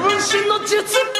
分身の術。